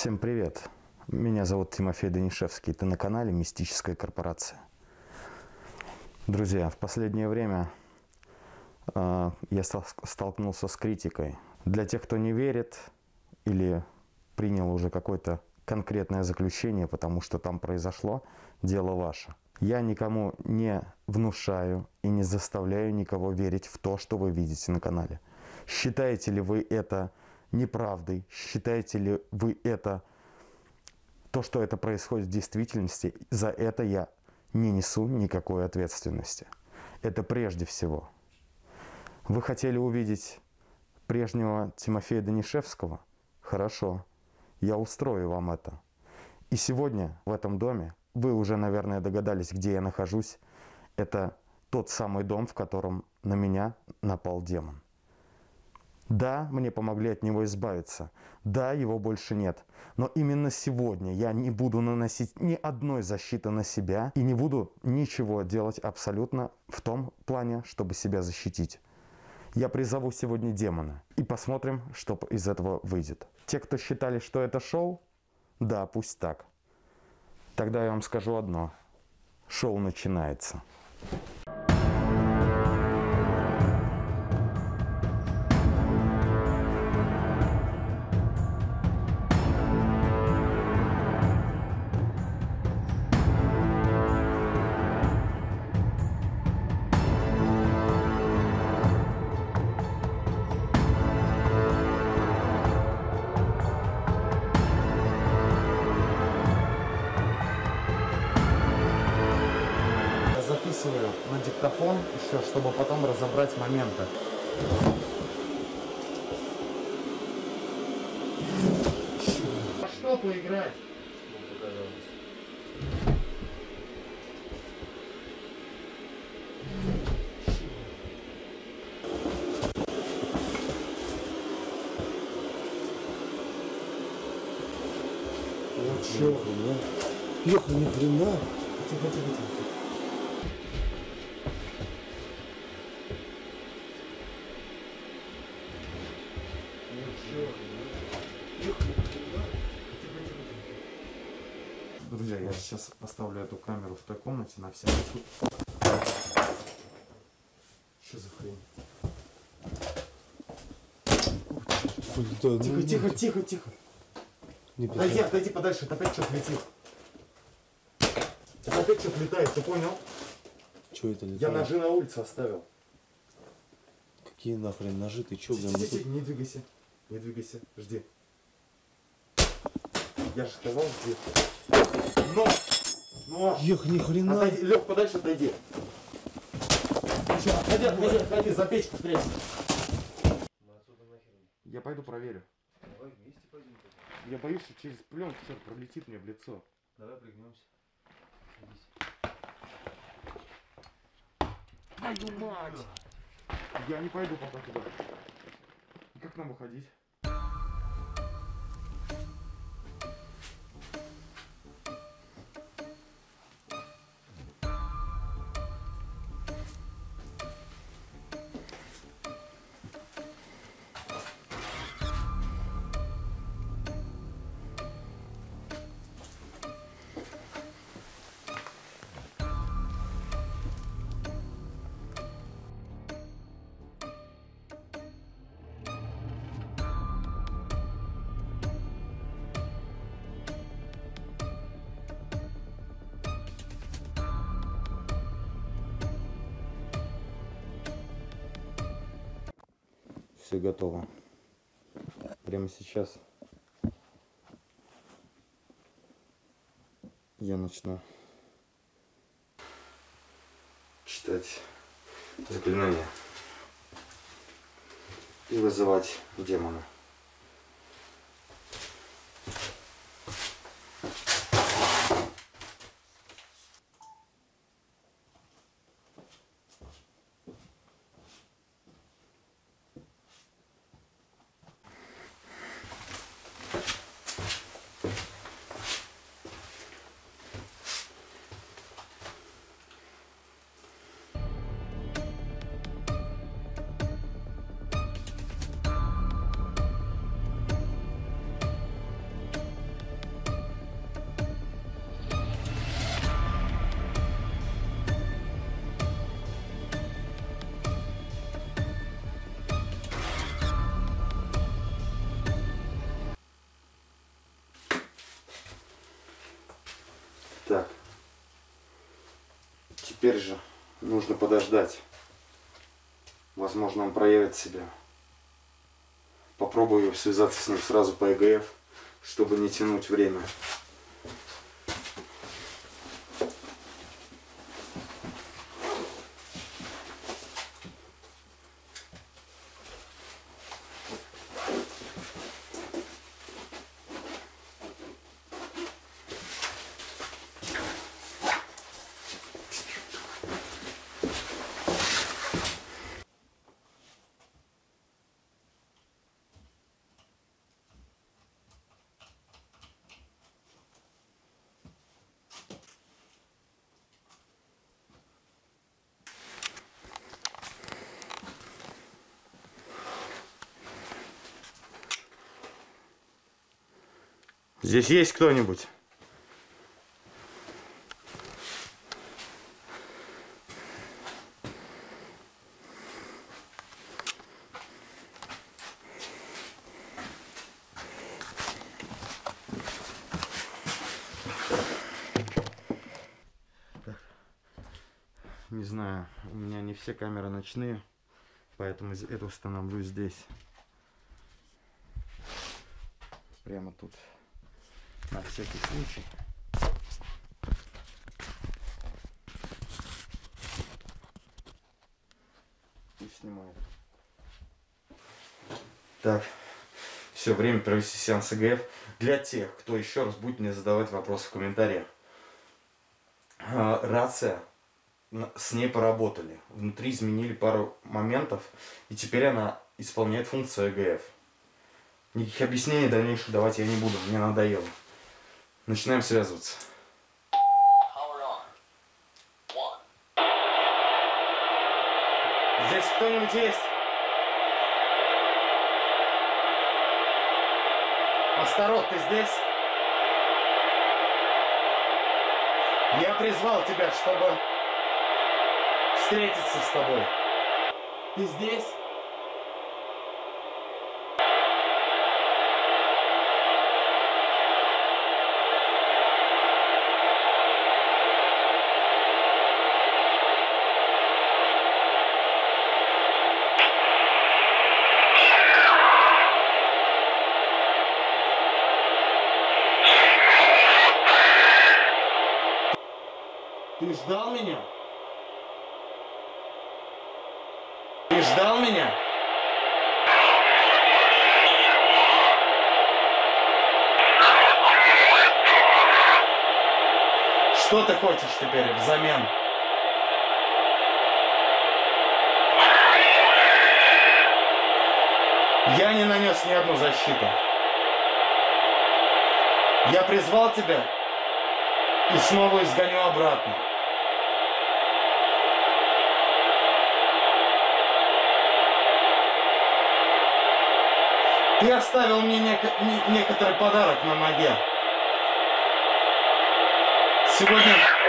Всем привет! Меня зовут Тимофей Данишевский. Ты на канале «Мистическая корпорация». Друзья, в последнее время э, я столкнулся с критикой. Для тех, кто не верит или принял уже какое-то конкретное заключение, потому что там произошло, дело ваше. Я никому не внушаю и не заставляю никого верить в то, что вы видите на канале. Считаете ли вы это неправдой? Считаете ли вы это, то, что это происходит в действительности, за это я не несу никакой ответственности. Это прежде всего. Вы хотели увидеть прежнего Тимофея Данишевского? Хорошо, я устрою вам это. И сегодня в этом доме вы уже, наверное, догадались, где я нахожусь. Это тот самый дом, в котором на меня напал демон. Да, мне помогли от него избавиться. Да, его больше нет. Но именно сегодня я не буду наносить ни одной защиты на себя и не буду ничего делать абсолютно в том плане, чтобы себя защитить. Я призову сегодня демона и посмотрим, что из этого выйдет. Те, кто считали, что это шоу, да, пусть так. Тогда я вам скажу одно. Шоу начинается. Диктофон еще, чтобы потом разобрать моменты. А что поиграть? Вот чё? Леха, ни хрена. Тихо, тихо, тихо. Комнате на всякий случай. Что за хрень? Да, Тихо, ну, тихо, тихо, тихо. Не Отойди, отойди подальше, это опять что-то летит. Это опять что-то летает, ты понял? Чё это Я летает? ножи на улице оставил. Какие нахрен ножи? Ты чё, блин? Тут- не двигайся. Не двигайся, жди. Я же сказал, жди. Но! Но! Ех, ни хрена. Отойди, Лех, подальше отойди. Всё, Отойди, отойди, отойди, за печку спрячься. Я пойду проверю. Давай вместе пойдем. Я боюсь, что через пленку что-то пролетит мне в лицо. Давай пригнемся. Садись. Твою мать! Я не пойду пока туда. И как нам выходить? Все готово. Прямо сейчас я начну читать заклинания и вызывать демона. Теперь же нужно подождать. Возможно, он проявит себя. Попробую связаться с ним сразу по ЭГФ, чтобы не тянуть время. Здесь есть кто-нибудь? Не знаю, у меня не все камеры ночные, поэтому эту установлю здесь. Прямо тут. На всякий случай. Пусть снимает. Так. Все, время провести сеанс ЭГФ. Для тех, кто еще раз будет мне задавать вопросы в комментариях. А, Рация. С ней поработали. Внутри изменили пару моментов. И теперь она исполняет функцию ЭГФ. Никаких объяснений дальнейших давать я не буду. Мне надоело. Начинаем связываться. Здесь кто-нибудь есть? Астарот, ты здесь? Я призвал тебя, чтобы встретиться с тобой. Ты здесь? Ты ждал меня? Ты ждал меня? Что ты хочешь теперь взамен? Я не нанес ни одну защиту. Я призвал тебя и снова изгоню обратно. Ты оставил мне нек- не- некоторый подарок на ноге. Сегодня... Черт.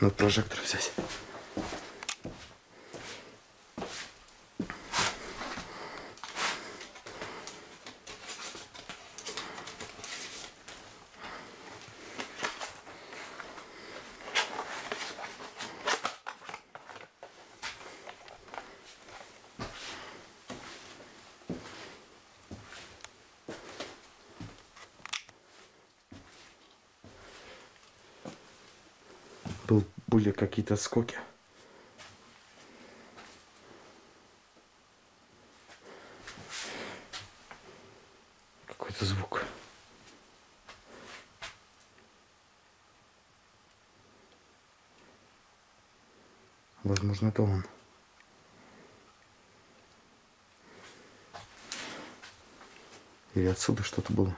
Надо прожектор взять. были какие-то скоки. Какой-то звук. Возможно, это он. Или отсюда что-то было.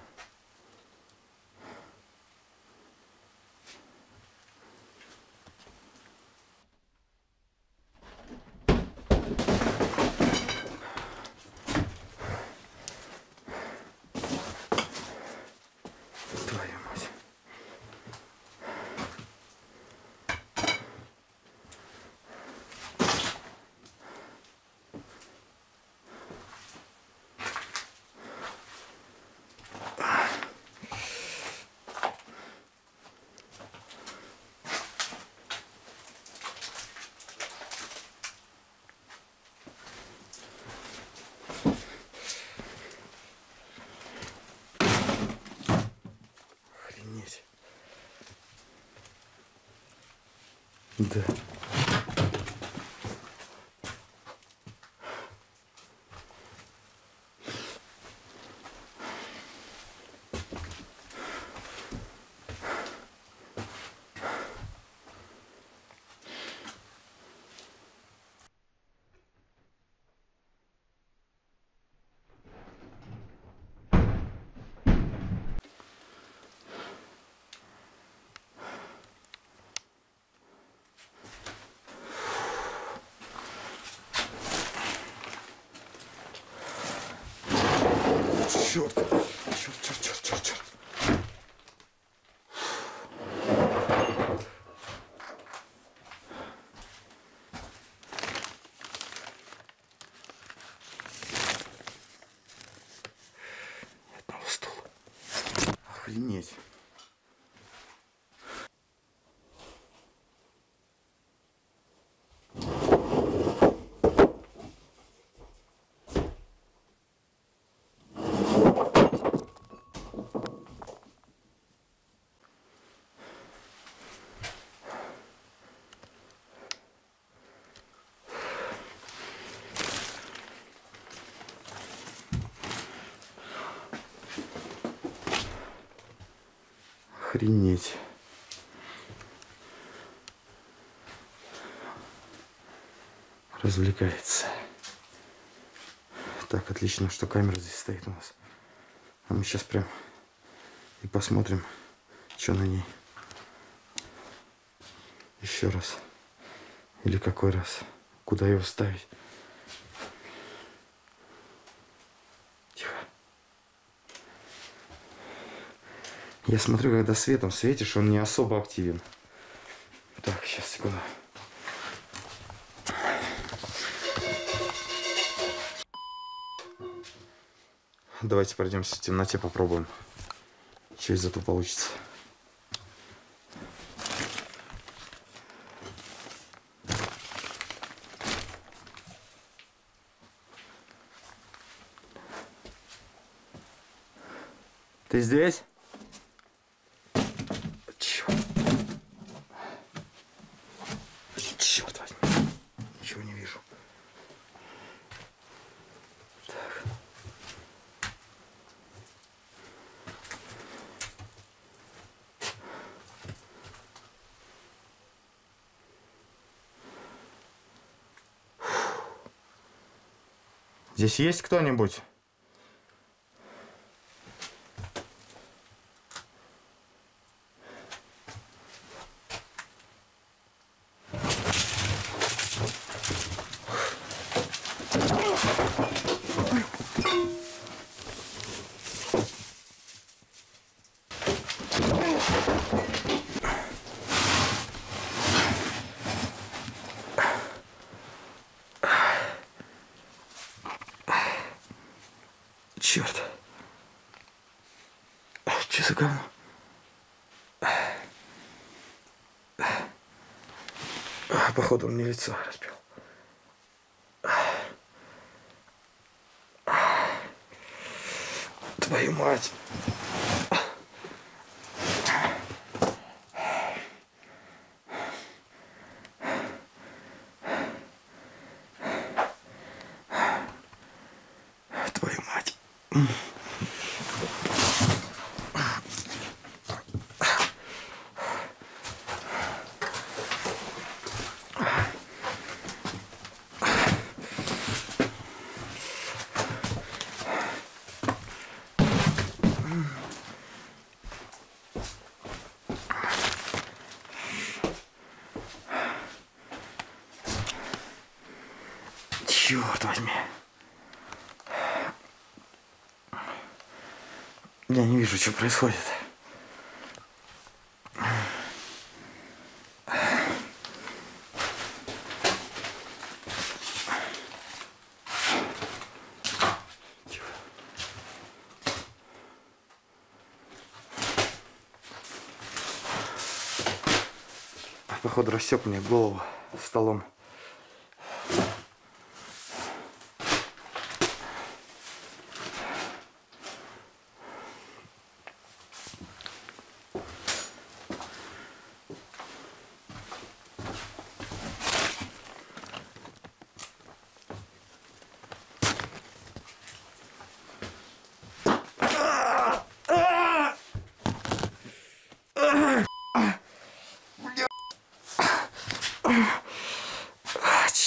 Да. Черт. Черт, черт, черт, черт, черт. Ни одного стула. Охренеть. Охренеть. Развлекается. Так, отлично, что камера здесь стоит у нас. А мы сейчас прям и посмотрим, что на ней. Еще раз. Или какой раз. Куда его ставить. Тихо. Я смотрю, когда светом светишь, он не особо активен. Так, сейчас, секунду. Давайте пройдемся в темноте, попробуем. Что из этого получится. Ты здесь? Черт. Черт возьми. Ничего не вижу. Так. Здесь есть кто-нибудь? Черт. Что за говно? Походу он мне лицо разбил. Твою мать. Твою мать. Черт возьми. Я не вижу, что происходит. Походу рассек мне голову столом.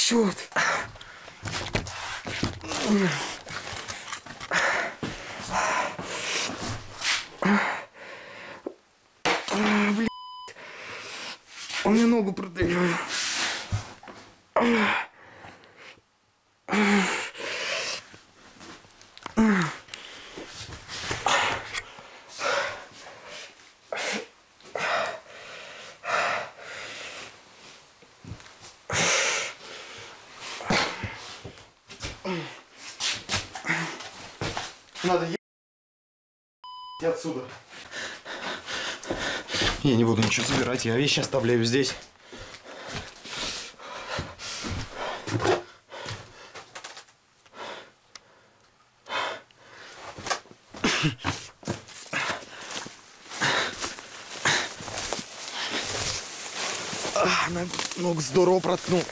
Черт. А, блин. Он мне ногу продавил. Надо е... отсюда. Я не буду ничего забирать, я вещи оставляю здесь. А, ног- ногу здорово проткнул.